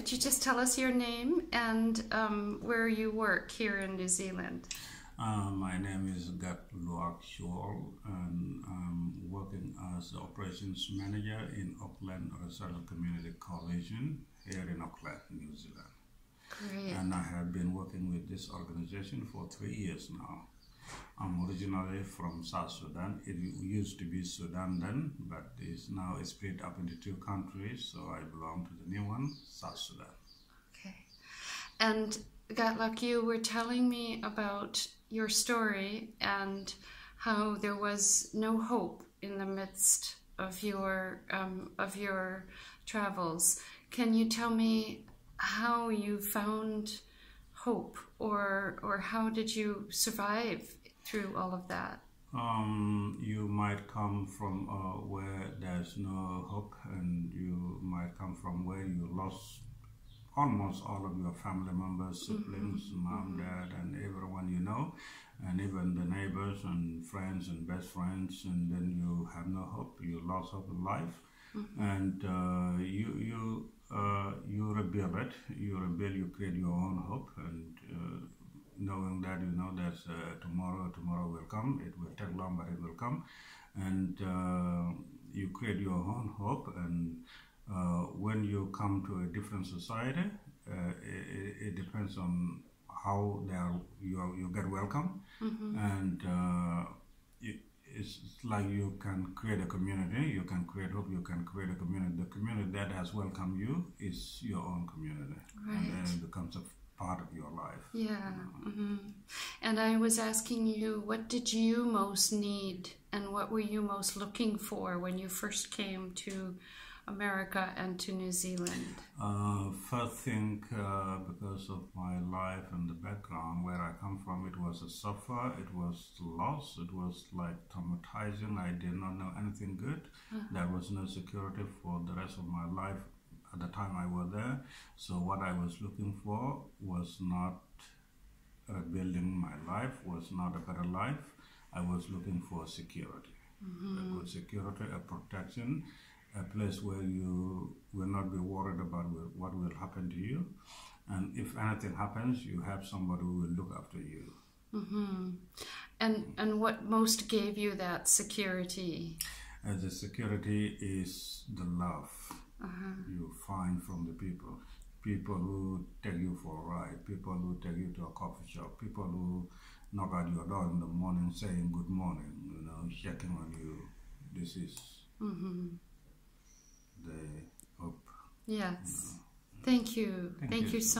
could you just tell us your name and um, where you work here in New Zealand? Uh, my name is Gat Luak and I'm working as the operations manager in Auckland Resettled Community Coalition here in Auckland, New Zealand. Great. And I have been working with this organization for three years now. I'm originally from South Sudan. It used to be Sudan then, but it's now split up into two countries, so I belong to the new one, South Sudan. Okay. And Guatlauk, you were telling me about your story and how there was no hope in the midst of your um, of your travels. Can you tell me how you found hope, or or how did you survive through all of that? Um, you might come from uh, where there's no hope, and you might come from where you lost almost all of your family members, siblings, mm-hmm. mom, mm-hmm. dad, and everyone you know, and even the neighbors and friends and best friends, and then you have no hope. You lost hope in life, mm-hmm. and uh, you you uh, you rebel it. You rebel. You create your own hope, and uh, knowing that you know that uh, tomorrow tomorrow will come. It will take long, but it will come, and uh, you create your own hope and uh, when you come to a different society, uh, it, it, depends on how they are, you, are, you get welcome, mm-hmm. and uh, it, it's like you can create a community, you can create hope, you can create a community. The community that has welcomed you is your own community, right. and then it becomes a part of your life. Yeah. Mm-hmm. And I was asking you, what did you most need, and what were you most looking for when you first came to? America and to New Zealand? Uh, first thing, uh, because of my life and the background where I come from, it was a suffer, it was loss, it was like traumatizing. I did not know anything good. Uh-huh. There was no security for the rest of my life at the time I was there. So what I was looking for was not rebuilding my life, was not a better life. I was looking for security, mm-hmm. a good security, a protection a place where you will not be worried about what will happen to you. And if anything happens, you have somebody who will look after you. Mm-hmm. And and what most gave you that security? As the security is the love uh-huh. you find from the people. People who take you for a ride, people who take you to a coffee shop, people who knock at your door in the morning saying good morning, you know, checking on you. This is mm-hmm the hope. Yes. Thank you. Thank, Thank you. you so